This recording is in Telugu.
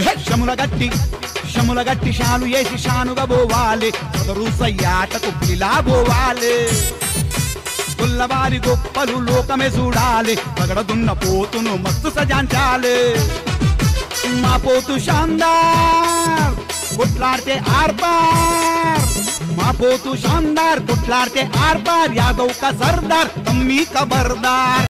శముల గట్టి శముల గట్టి షాను వేసి షానుగా పోవాలి సదరు సయ్యాటకు పిలా పోవాలి గుల్లవారి గొప్పలు లోకమే చూడాలి. పగడదున్న పోతును మస్తు సజాంచాలి. మా పోతు షాందార్ కొట్లాడితే ఆర్పార్ మా పోతు షాందార్ కొట్లాడితే ఆర్పార్ యాదవ్ కా సర్దార్ తమ్మి కబర్దార్